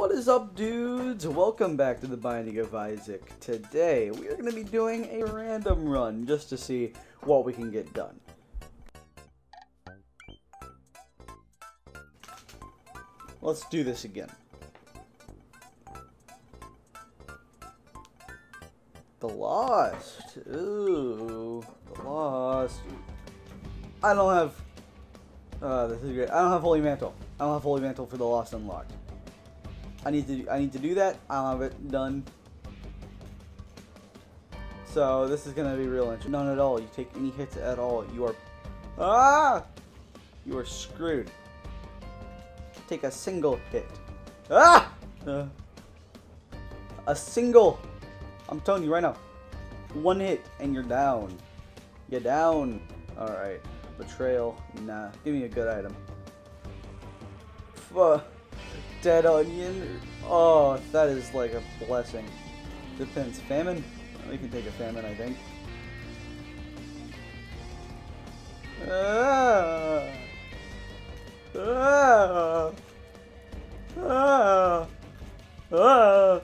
What is up, dudes? Welcome back to the Binding of Isaac. Today, we are going to be doing a random run just to see what we can get done. Let's do this again. The Lost. Ooh, The Lost. I don't have... Uh, this is great. I don't have Holy Mantle. I don't have Holy Mantle for The Lost unlocked. I need to I need to do that. I don't have it done. So this is gonna be real interesting. None at all. You take any hits at all, you are ah, you are screwed. Take a single hit. Ah, uh, a single. I'm telling you right now, one hit and you're down. You're down. All right, betrayal. Nah, give me a good item. Fuck dead onion. Oh, that is like a blessing. Depends. Famine? We can take a famine, I think. Ah. Ah. Ah. Ah.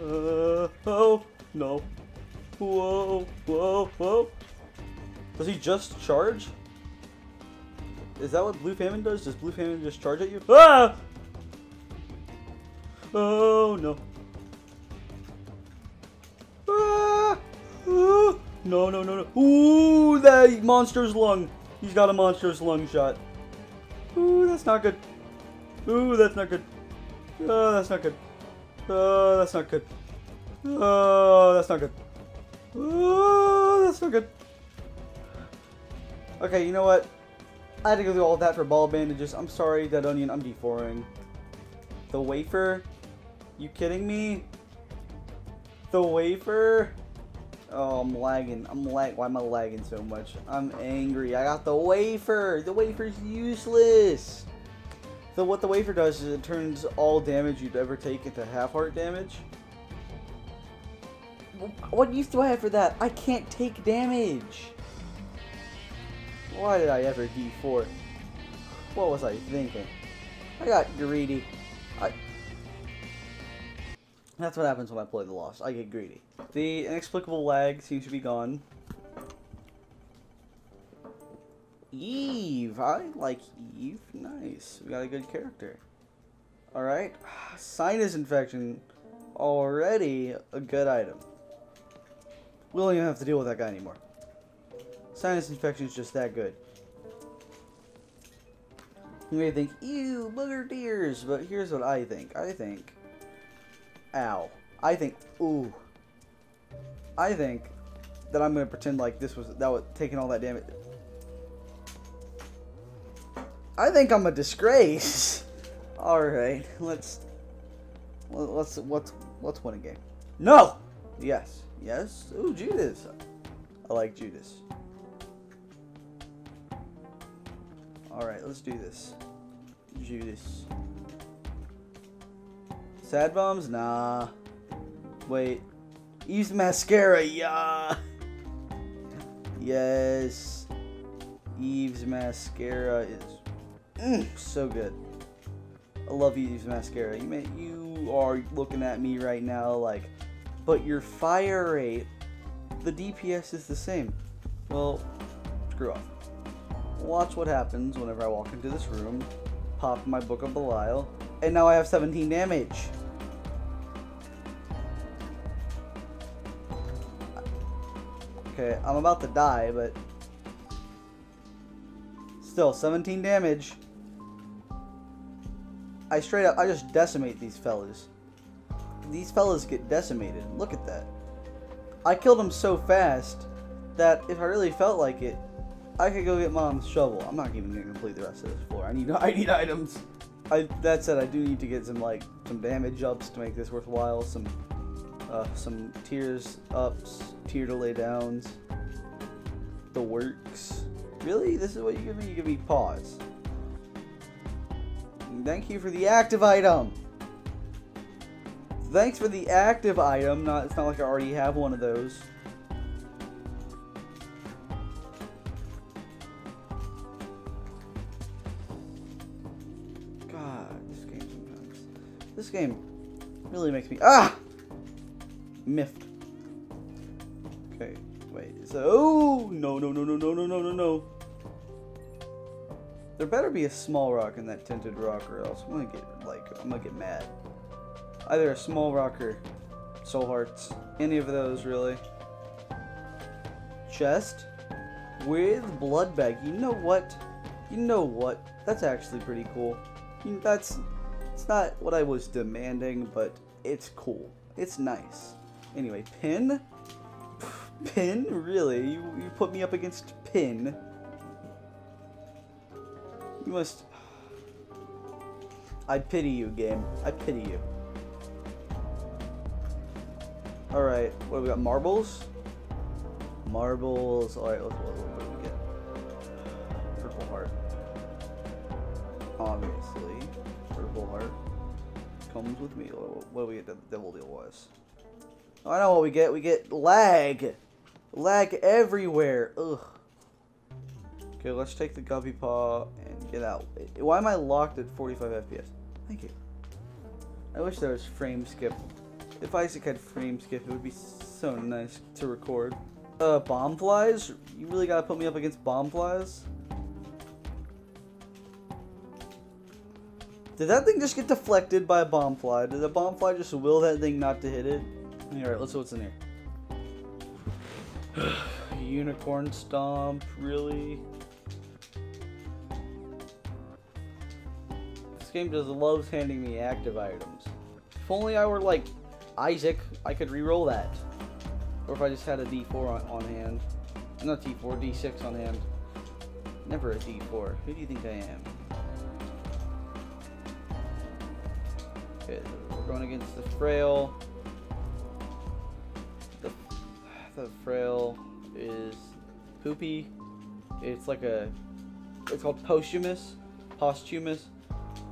Uh, oh, no. Whoa, whoa, whoa. Does he just charge? Is that what Blue Famine does? Does Blue Famine just charge at you? Ah! Oh no. Ah! No, no, no, no. Ooh, that Monstro's lung. He's got a Monstro's lung shot. Ooh, that's not good. Ooh, that's not good. Oh, that's not good. Oh, that's not good. Oh, that's not good. Oh, that's not good. Okay, you know what? I had to go through all that for ball bandages. I'm sorry, that onion. I'm deforing. The wafer? You kidding me? The wafer? Oh, I'm lagging. I'm lag. Why am I lagging so much? I'm angry. I got the wafer. The wafer's useless. So what the wafer does is it turns all damage you'd ever take into half heart damage. What use do I have for that? I can't take damage. Why did I ever D4? What was I thinking? I got greedy. That's what happens when I play the Lost. I get greedy. The inexplicable lag seems to be gone. Eve. I like Eve. Nice. We got a good character. Alright. Sinus infection. Already a good item. We don't even have to deal with that guy anymore. Sinus infection is just that good. You may think, ew, booger tears, but here's what I think. I think Ow. I think, ooh. I think that I'm gonna pretend like this was that was taking all that damage. I think I'm a disgrace. all right, let's let's let's let's win a game. No. Yes. Yes. Ooh, Judas. I like Judas. All right, let's do this. Judas. Sad bombs? Nah. Wait. Use mascara, yeah. Yes. Eve's mascara is mm, so good. I love Eve's mascara. You may, you are looking at me right now like, but your fire rate, the DPS is the same. Well, screw off. Watch what happens whenever I walk into this room, pop my Book of Belial, and now I have 17 damage. Okay, I'm about to die, but... Still, 17 damage. I straight up, I just decimate these fellas. These fellas get decimated. Look at that. I killed them so fast that if I really felt like it, I could go get mom's shovel. I'm not even gonna complete the rest of this floor. I need I need items. I that said, I do need to get some like some damage ups to make this worthwhile. Some uh, some tears ups, tier to lay downs, the works. Really? This is what you give me? You give me pause. Thank you for the active item. Thanks for the active item. Not it's not like I already have one of those. This game really makes me ah miffed. Okay, wait. So oh no no no no no no no no no. There better be a small rock in that tinted rock, or else I'm gonna get like I'm gonna get mad. Either a small rock or soul hearts. Any of those really. Chest with blood bag. You know what? You know what? That's actually pretty cool. That's not what I was demanding, but it's cool. It's nice. Anyway, pin. Pin? Really? You, you put me up against pin? You must... I pity you, game. I pity you. Alright, what do we got? Marbles? Marbles. Alright, what, what, Comes with me. What do we get? The devil deal was. Oh, I know what we get. We get lag. Lag everywhere. Ugh. Okay, let's take the guppy paw and get out. Why am I locked at 45 FPS? Thank you. I wish there was frame skip. If Isaac had frame skip, it would be so nice to record. Uh, bomb flies? You really gotta put me up against bomb flies? Did that thing just get deflected by a bomb fly? Did the bomb fly just will that thing not to hit it? Alright, let's see what's in here. Unicorn stomp, really? This game just loves handing me active items. If only I were like Isaac, I could re-roll that. Or if I just had a D4 on, on hand. Not D4, D6 on hand. Never a D4. Who do you think I am? We're going against the Frail. The, the Frail is poopy. It's like a, it's called posthumous. Posthumous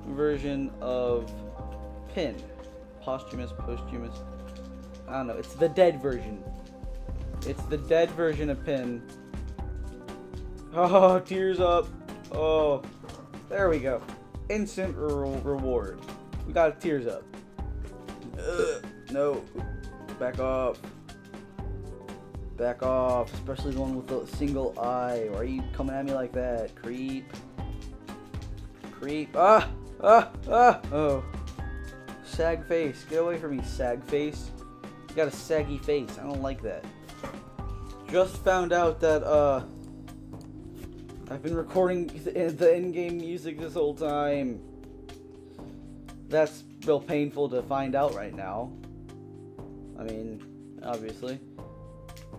version of Pin. Posthumous, posthumous. I don't know. It's the dead version. It's the dead version of Pin. Oh, tears up. Oh, there we go. Instant re reward. We got tears up. Ugh, no. Back off. Back off. Especially the one with the single eye. Why are you coming at me like that? Creep. Creep. Ah! Ah, ah, oh. Sag face. Get away from me, sag face. You got a saggy face. I don't like that. Just found out that, uh, I've been recording the in-game music this whole time. That's real painful to find out right now. I mean, obviously.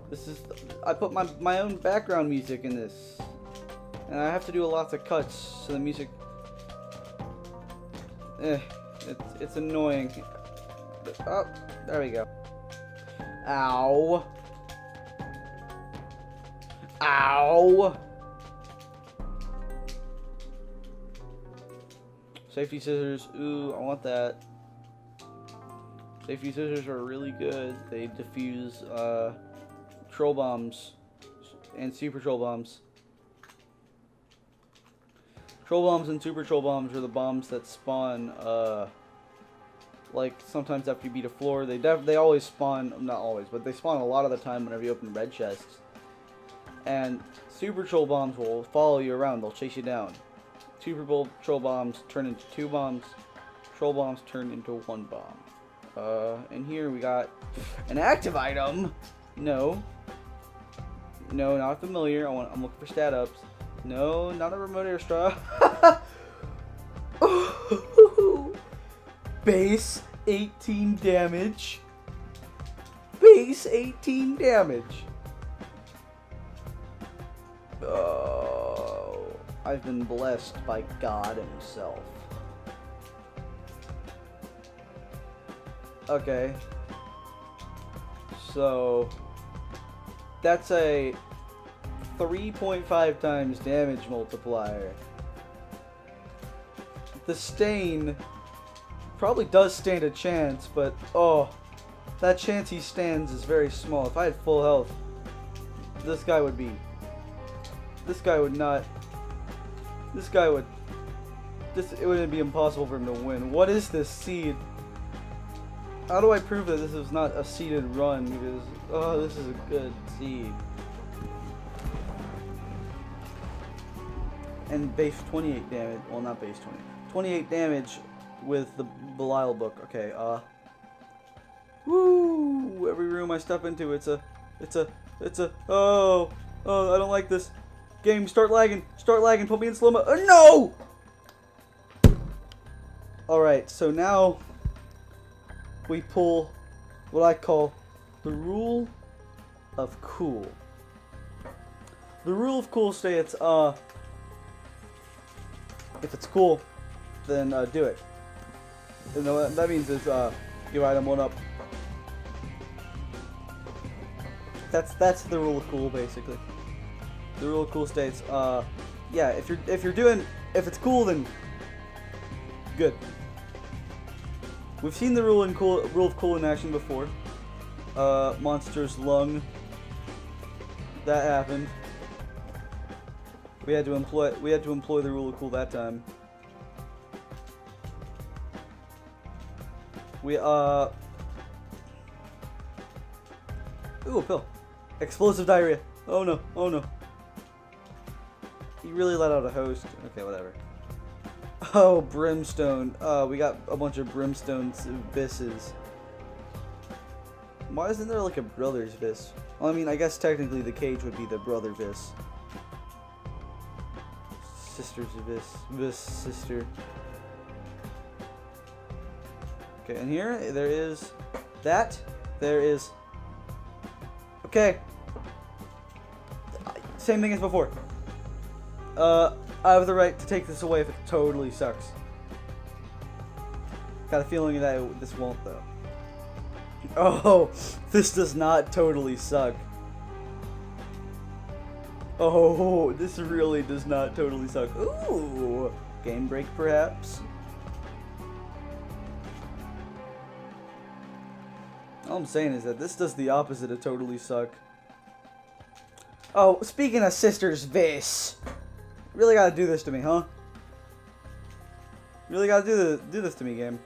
This is, I put my, my own background music in this. And I have to do a lot of cuts, so the music Eh, it's, it's annoying. Oh, there we go. Ow. Ow. Safety scissors. Ooh, I want that. Safety scissors are really good. They defuse uh, troll bombs and super troll bombs. Troll bombs and super troll bombs are the bombs that spawn, uh, like, sometimes after you beat a floor. They they always spawn, not always, but they spawn a lot of the time whenever you open red chests. And super troll bombs will follow you around. They'll chase you down. Super Bowl troll bombs turn into two bombs. Troll bombs turn into one bomb. Uh, and here we got an active item. No. No, not familiar. I want, I'm looking for stat ups. No, not a remote air straw. Base 18 damage. Base 18 damage. I've been blessed by God himself. Okay. So, that's a 3.5 times damage multiplier. The Stain probably does stand a chance, but oh, that chance he stands is very small. If I had full health, this guy would be, this guy would not, this guy would, this, it would be impossible for him to win. What is this seed? How do I prove that this is not a seeded run? Because, oh, this is a good seed. And base 28 damage. Well, not base 20. 28 damage with the Belial book. Okay, uh. Woo! Every room I step into, it's a. It's a. It's a. Oh! Oh, I don't like this. Game, start lagging. Start lagging. Put me in slow mo. Uh, no! Alright, so now we pull what I call the rule of cool. The rule of cool states, uh, if it's cool, then uh, do it. And what that means is uh, give item one up. That's that's the rule of cool basically. The rule of cool states, uh, yeah, if you're if you're doing if it's cool then good. We've seen the rule in cool rule of cool in action before. Uh, Monstro's lung. That happened. We had to employ we had to employ the rule of cool that time. We uh Ooh, a pill. Explosive diarrhea. Oh no, oh no. He really let out a host. Okay, whatever. Oh, brimstone. Uh, we got a bunch of brimstone visses. Why isn't there like a brother's vis? Well, I mean, I guess technically the cage would be the brother vis. Sister's vis. Vis sister. Okay, and here there is that. There is. Okay. Same thing as before. Uh, I have the right to take this away if it totally sucks. Got a feeling that this won't though. Oh, this does not totally suck. Oh, this really does not totally suck. Ooh, game break perhaps. All I'm saying is that this does the opposite of totally suck. Oh, speaking of sisters, Vis. Really gotta do this to me, huh? Really gotta do this, do this to me, game.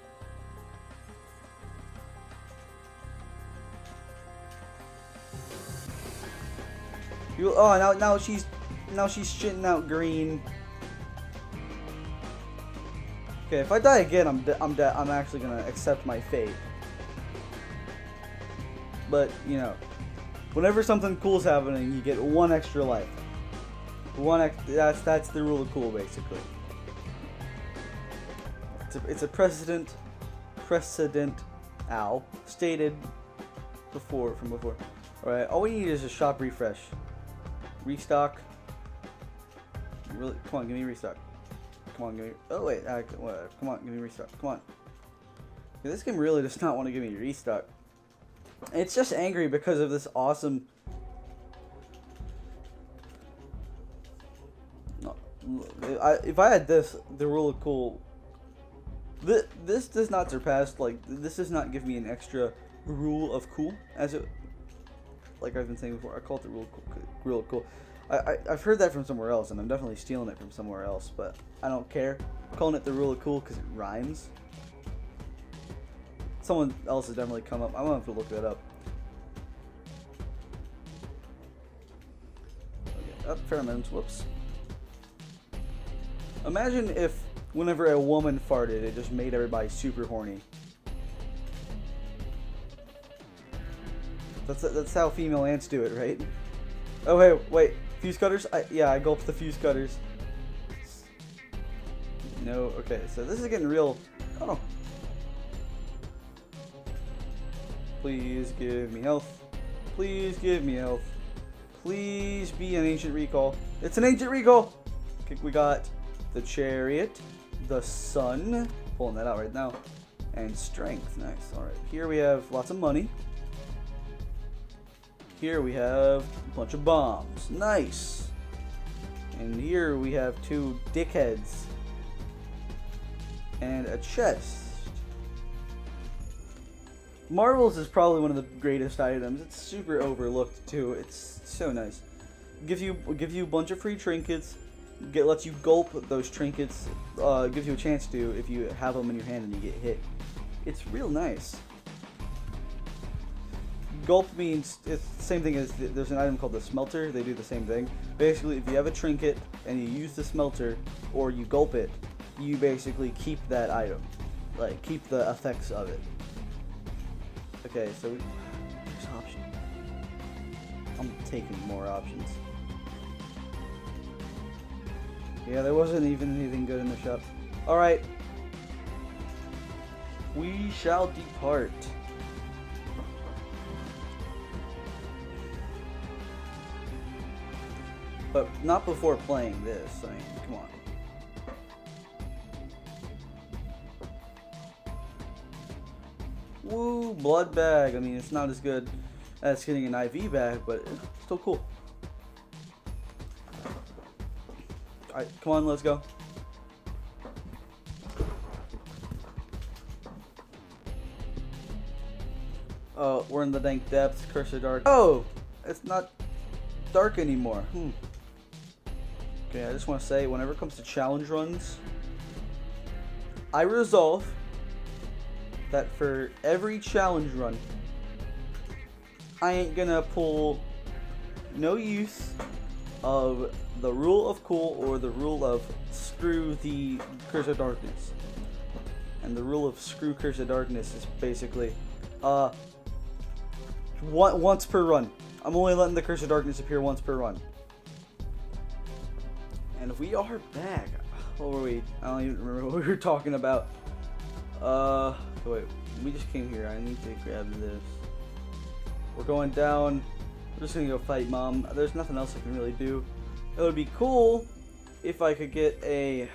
You, oh, now now she's now she's shitting out green. Okay, if I die again, I'm I'm dead. I'm actually gonna accept my fate. But you know, whenever something cool's happening, you get one extra life. One that's that's the rule of cool basically. It's a, it's a precedent precedent ow stated before from before. Alright, all we need is a shop refresh. Restock. Really come on, give me restock. Come on, give me oh wait, uh, whatever. Come on, give me restock. Come on. This game really does not want to give me restock. It's just angry because of this awesome I, if I had this, the rule of cool, this, this does not surpass, like, this does not give me an extra rule of cool, as it, like I've been saying before, I call it the rule of cool. Rule of cool. I, I, I've heard that from somewhere else, and I'm definitely stealing it from somewhere else, but I don't care. I'm calling it the rule of cool because it rhymes. Someone else has definitely come up. I'm gonna have to look that up. Oh, okay, up oh, pheromones. Whoops. Imagine if whenever a woman farted, it just made everybody super horny. That's that's how female ants do it, right? Oh hey, wait, fuse cutters? I, yeah, I gulped the fuse cutters. No, okay, so this is getting real. Oh. Please give me health. Please give me health. Please be an ancient recall. It's an ancient recall. Okay, we got the chariot, the sun, pulling that out right now, and strength. Nice. All right. Here we have lots of money. Here we have a bunch of bombs. Nice. And here we have two dickheads. And a chest. Marbles is probably one of the greatest items. It's super overlooked too. It's so nice. Give you give you a bunch of free trinkets, get lets you gulp those trinkets. Uh, gives you a chance to if you have them in your hand and you get hit. It's real nice. gulp means it's the same thing as th- there's an item called the smelter. They do the same thing. Basically, if you have a trinket and you use the smelter or you gulp it, you basically keep that item, like keep the effects of it. Okay, so next option. I'm taking more options. Yeah, there wasn't even anything good in the shop. All right, we shall depart. But not before playing this. I mean, come on. Woo, blood bag. I mean, it's not as good as getting an IV bag, but it's still cool. Alright, come on, let's go. Oh, we're in the dank depths, curse of dark. Oh, it's not dark anymore. Hmm. Okay, I just want to say, whenever it comes to challenge runs, I resolve that for every challenge run, I ain't gonna pull no use of the rule of cool or the rule of screw the curse of darkness. And the rule of screw curse of darkness is basically, uh, one, once per run. I'm only letting the curse of darkness appear once per run. And if we are back. What were we? I don't even remember what we were talking about. Uh, wait. We just came here. I need to grab this. We're going down. We're just gonna go fight mom. There's nothing else I can really do. It would be cool if I could get a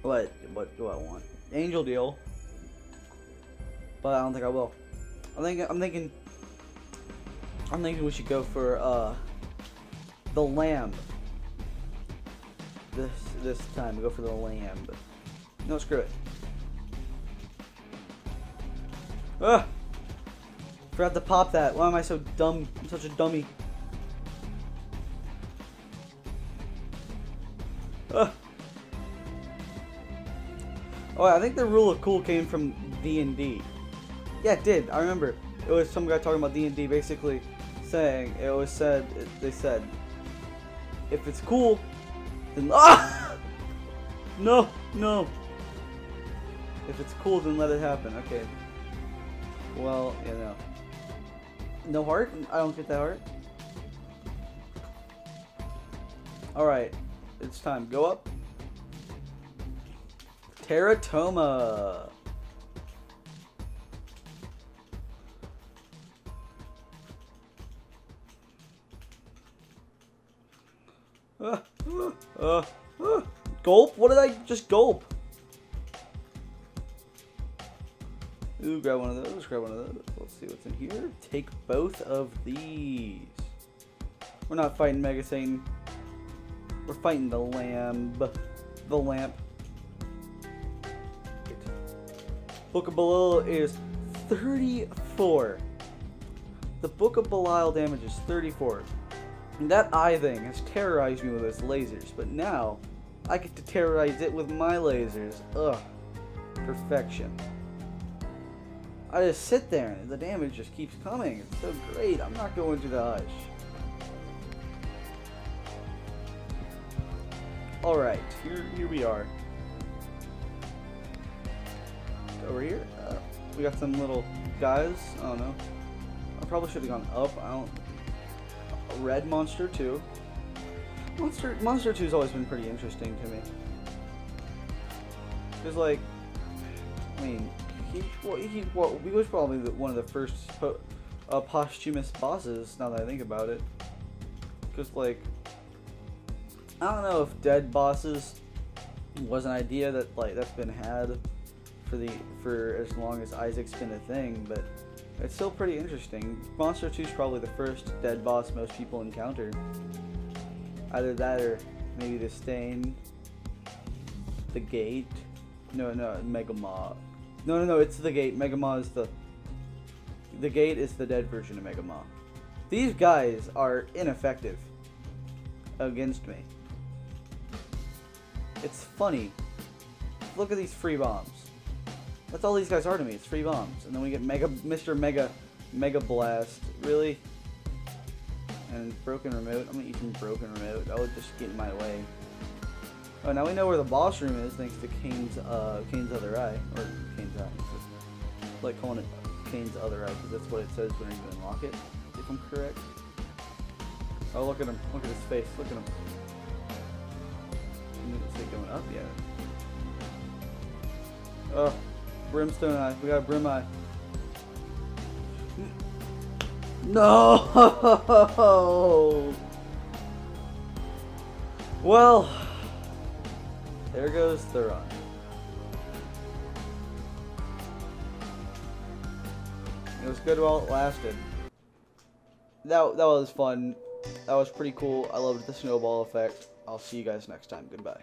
what? What do I want? Angel deal. But I don't think I will. I think. I'm thinking. I'm thinking we should go for uh the lamb. This this time go for the lamb. No, screw it. Ugh! Forgot to pop that. Why am I so dumb? I'm such a dummy. Oh, I think the rule of cool came from D&D. Yeah, it did. I remember. It was some guy talking about D&D basically saying, it was said, they said, if it's cool, then, ah! No, no. If it's cool, then let it happen. Okay. Well, you know. No heart? I don't get that heart. Alright. It's time. Go up. Teratoma. Uh, uh, uh, gulp? What did I just gulp? Ooh, grab one of those, grab one of those. Let's see what's in here. Take both of these. We're not fighting Mega Satan. We're fighting the lamb. The lamp. Book of Belial is 34. The Book of Belial damage is 34. And that eye thing has terrorized me with its lasers, but now I get to terrorize it with my lasers. Ugh. Perfection. I just sit there and the damage just keeps coming. It's so great. I'm not going to the hush. Alright, here, here we are. Over here, uh, we got some little guys. I don't know. I probably should have gone up. I don't. Red monster too. Monster Monstro Two has always been pretty interesting to me. Cause like, I mean, he, well, he, well, he was probably the, one of the first po uh, posthumous bosses. Now that I think about it, because like, I don't know if dead bosses was an idea that like that's been had for the for as long as Isaac's been a thing, but it's still pretty interesting. Monstro 2 is probably the first dead boss most people encounter. Either that or maybe the Stain, the Gate. No, no, Mega Maw. No, no, no, it's the Gate. Mega Maw is the. The Gate is the dead version of Mega Maw. These guys are ineffective against me. It's funny. Look at these free bombs. That's all these guys are to me. It's free bombs. And then we get Mega Mr. Mega Mega Blast. Really? And Broken Remote. I'm gonna use some Broken Remote. That would just get in my way. Oh, now we know where the boss room is thanks to Cain's, uh, Cain's other eye. Or Cain's eye. I like calling it Cain's other eye because that's what it says when you unlock it, if I'm correct. Oh, look at him. Look at his face. Look at him. Is it going up yet? Oh, Brimstone Eye. We got a Brim Eye. No! Well, there goes Theron. It was good while it lasted. That, that was fun. That was pretty cool. I loved the snowball effect. I'll see you guys next time. Goodbye.